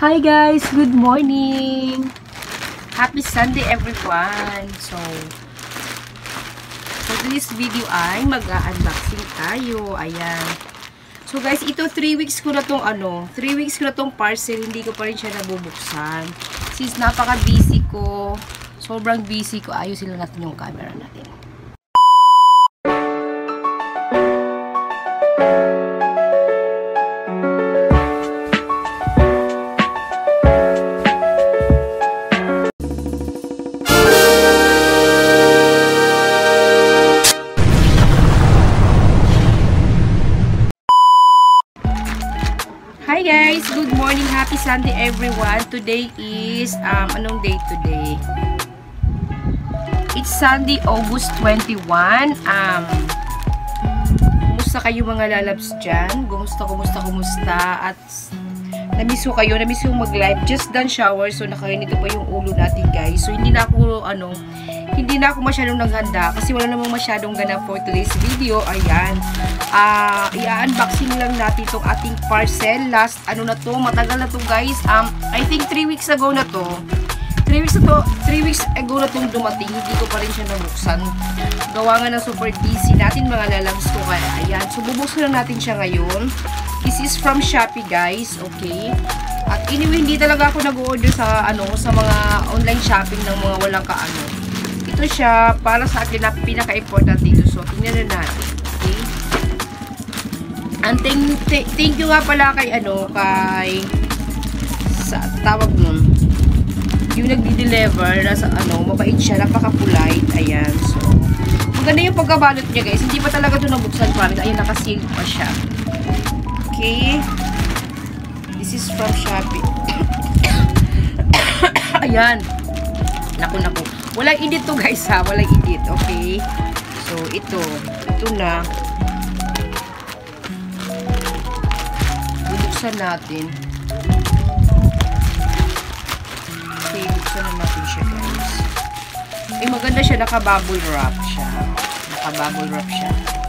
Hi guys! Good morning! Happy Sunday everyone! So, for this video ay mag-unboxing tayo. Ayan. So guys, ito 3 weeks ko na tong ano, 3 weeks ko na tong parcel, hindi ko pa rin siya nabubuksan. Since napaka-busy ko, sobrang busy ko, ayusin lang natin yung camera natin. Sunday everyone! Today is, um, anong day today? It's Sunday, August 21. Um, kumusta kayo mga lalabs dyan? Kumusta, kumusta, kumusta? At namiss ko kayo, namiss ko mag-live. Just done shower, so nakainito pa yung ulo natin guys. So hindi na ako, ano, na ako masyadong naghanda kasi wala namang masyadong ganap for today's video. Ayan. Uh, i-unboxing lang natin itong ating parcel. Last, ano na to, matagal na to guys. Um, I think 3 weeks ago na to. 3 weeks ago, 3 weeks ago na itong dumating. Hindi ko pa rin siya nabuksan. Gawa nga ng super busy natin mga lalabs ko. Kaya, ayan. So, bubuksan na natin siya ngayon. This is from Shopee guys. Okay. At anyway, hindi talaga ako nag-order sa, ano, sa mga online shopping ng mga walang kaano ito siya para sa akin na pinaka-important dito. So, tingnan na natin. Okay? And thank, thank you nga pala kay ano, kay sa tawag nun. Yung nagdi-deliver, nasa ano, mabait siya, napaka-polite. Ayan. So, maganda yung pagkabalot niya guys. Hindi pa talaga ito nabuksan pa. Ayan, nakasealed pa siya. Okay. This is from Shopee. Ayan. Naku, naku. Walang edit to guys ha. Walang edit. Okay. So, ito. Ito na. Bubuksan natin. Okay, buksan na natin siya guys. Eh, maganda siya. Naka-bubble wrap siya. Naka-bubble wrap siya.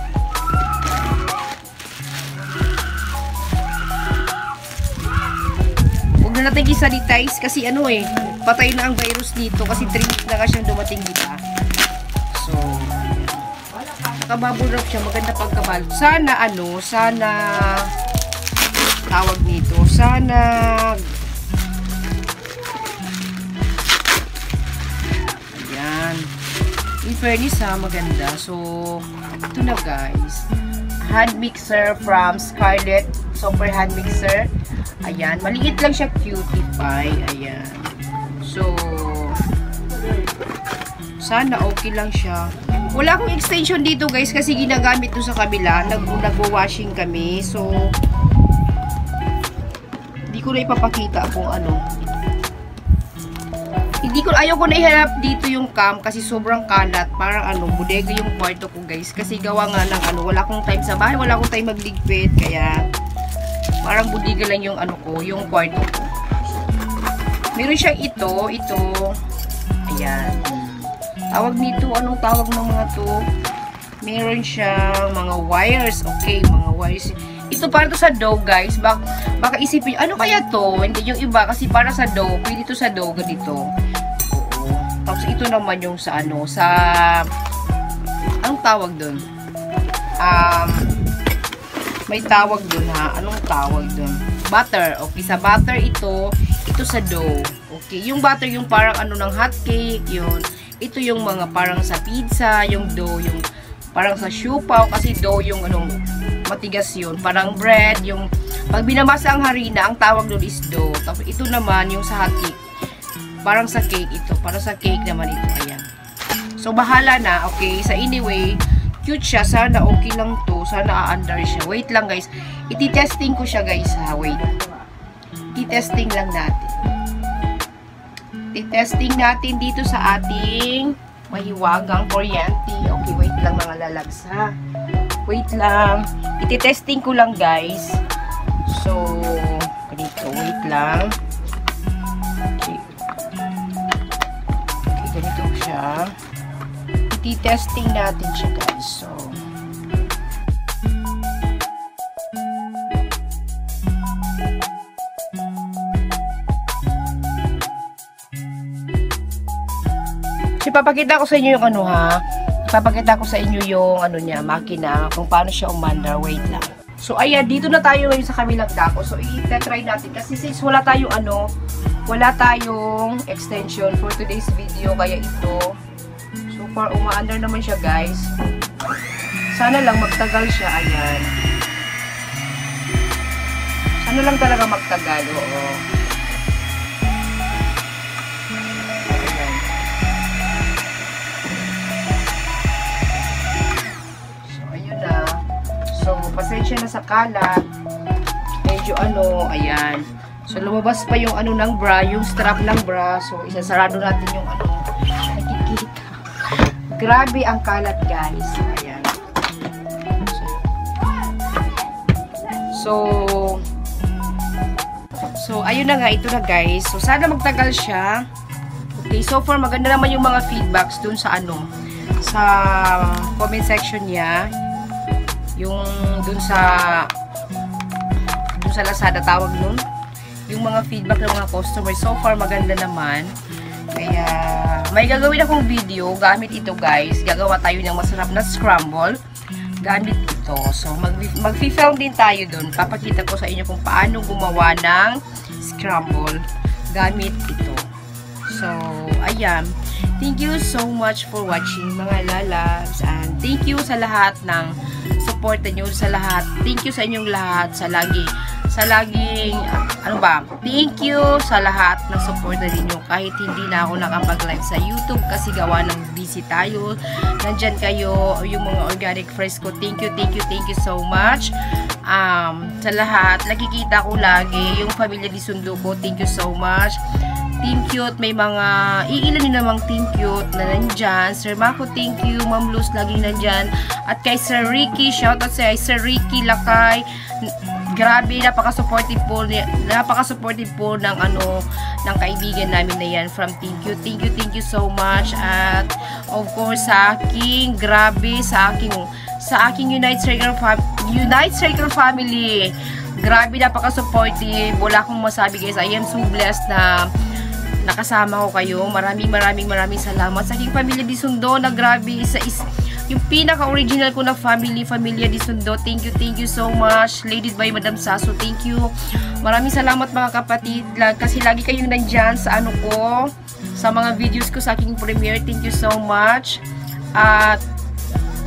Na natin i-sanitize kasi ano eh, patay na ang virus dito kasi 3 weeks na ka siyang dumating dito. So, nakabubble wrap siya, maganda pagkabalot. Sana ano, sana tawag nito, sana ayan in fairness ha, maganda. So, ito na guys. Hand mixer from Scarlett Super Hand Mixer. Ayan, maliit lang siya, cutie pie. Ayan. So, sana okay lang siya. Wala akong extension dito guys kasi ginagamit to sa kabila. Nag-washing kami. So, hindi ko na ipapakita kung ano. Hindi ko, ayaw ko na iharap dito yung cam kasi sobrang kalat. Parang ano, bodega yung kwarto ko guys. Kasi gawa nga ng ano, wala akong time sa bahay. Wala akong time magligpit. Kaya, parang bodega lang yung ano ko, yung kwarto ko. Meron siyang ito, ito. Ayan. Tawag nito, anong tawag ng mga to? Meron siyang mga wires. Okay, mga wires. Ito para to sa dough, guys. Bak baka isipin, ano kaya to? Hindi yung iba, kasi para sa dough. Pwede to sa dough, ganito. Oo. Tapos ito naman yung sa ano, sa... Anong tawag dun? Um, may tawag dun ha. Anong tawag dun? Butter. Okay, sa butter ito, ito sa dough. Okay, yung butter yung parang ano ng hot cake, yun. Ito yung mga parang sa pizza, yung dough, yung parang sa siupaw, kasi dough yung ano, matigas yun. Parang bread, yung pag binamasa ang harina, ang tawag doon is dough. Tapos ito naman yung sa hot cake. Parang sa cake ito. Para sa cake naman ito. Ayan. So, bahala na. Okay. Sa anyway, cute siya. Sana okay lang to. Sana a-under siya. Wait lang guys. Iti-testing ko siya guys ha. Wait. Iti-testing lang natin. Iti-testing natin dito sa ating mahiwagang kuryente. Okay, wait lang mga lalags ha. Wait lang. Iti-testing ko lang guys. So, ganito. Wait lang. Okay. Okay, ganito siya. Titesting natin siya guys. So, Ipapakita ko sa inyo yung ano ha. Ipapakita ko sa inyo yung ano niya, makina, kung paano siya umandar. Wait lang. So, ayan, dito na tayo ngayon sa kabilang dako. So, i-try natin. Kasi since wala tayong ano, wala tayong extension for today's video, kaya ito, so far, umaandar naman siya, guys. Sana lang magtagal siya. Ayan. Sana lang talaga magtagal. Oo. So, ayun na. So, pasensya na sa kalat. Medyo ano, ayan. So, lumabas pa yung ano ng bra, yung strap ng bra. So, isasarado natin yung ano, nakikita. Grabe ang kalat, guys. Ayan. So, so, ayun na nga, ito na guys. So, sana magtagal siya. Okay, so far, maganda naman yung mga feedbacks dun sa ano, sa comment section niya. Yung dun sa dun sa Lazada tawag nun. Yung mga feedback ng mga customers. So far, maganda naman. Kaya, may gagawin akong video gamit ito guys. Gagawa tayo ng masarap na scramble gamit ito. So, mag-film din tayo dun. Papakita ko sa inyo kung paano gumawa ng scramble gamit ito. So, ayan. Thank you so much for watching mga lalabs. And thank you sa lahat ng support nyo sa lahat. Thank you sa inyong lahat sa lagi sa laging ano ba? Thank you sa lahat ng support na ninyo kahit hindi na ako nakapag-live sa YouTube kasi gawa ng busy tayo. Nandyan kayo yung mga organic fresco. Thank you, thank you, thank you so much. Um, sa lahat, nakikita ko lagi yung pamilya di sundo ko. Thank you so much. Team Cute, may mga iilan din namang Team Cute na nandyan. Sir Mako, thank you. Ma'am Luz, laging nandyan. At kay Sir Ricky, shoutout sa Sir Ricky Lakay. Grabe, napaka-supportive po, napaka-supportive po ng ano, ng kaibigan namin na yan from Team Cute. Thank you, thank you so much. At of course, sa aking, grabe, sa aking, sa aking Striker, fam United Striker family. Grabe, napaka-supportive. Wala akong masabi guys. I am so blessed na nakasama ko kayo. Maraming maraming maraming salamat sa aking pamilya di Sundo na grabe isa is yung pinaka-original ko na family, Familia di Sundo. Thank you, thank you so much. Ladies by Madam Saso, thank you. Maraming salamat mga kapatid kasi lagi kayong nandyan sa ano ko, sa mga videos ko sa aking premiere. Thank you so much. At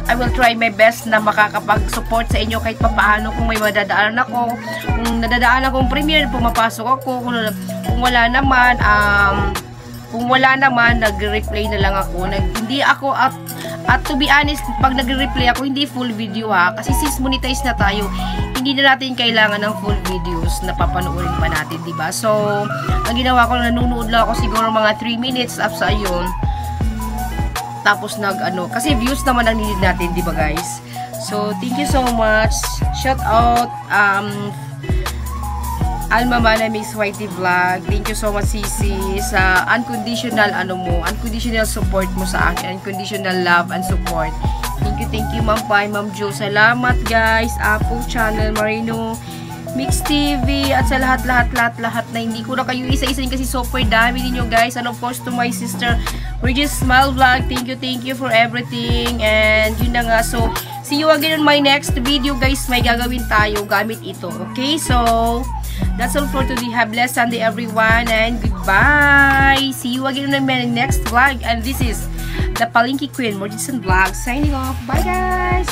I will try my best na makakapag-support sa inyo kahit papaano kung may madadaanan ako. Kung nadadaanan akong premiere, pumapasok ako. Kung, kung wala naman, um, kung wala naman, nag-replay na lang ako. Nag, hindi ako at at to be honest, pag nagre-replay ako, hindi full video ha. Kasi since monetize na tayo, hindi na natin kailangan ng full videos na papanoorin pa natin, ba diba? So, ang ginawa ko, nanonood lang ako siguro mga 3 minutes after yun. Tapos nag ano, kasi views naman ang need natin, ba guys? So, thank you so much. Shout out um Alma Mana Miss Whitey Vlog. Thank you so much Sisi sa unconditional ano mo, unconditional support mo sa akin, unconditional love and support. Thank you, thank you Ma'am Pai, Ma'am Jo. Salamat guys. Apple Channel Marino Mix TV at sa lahat-lahat lahat-lahat na hindi ko na kayo isa-isa kasi super dami ninyo guys and of course to my sister Regis Smile Vlog thank you thank you for everything and yun na nga so see you again on my next video guys may gagawin tayo gamit ito okay so that's all for today. Have blessed Sunday everyone and goodbye. See you again on my next vlog. And this is the Palinki Queen Morgison Vlog. Signing off. Bye guys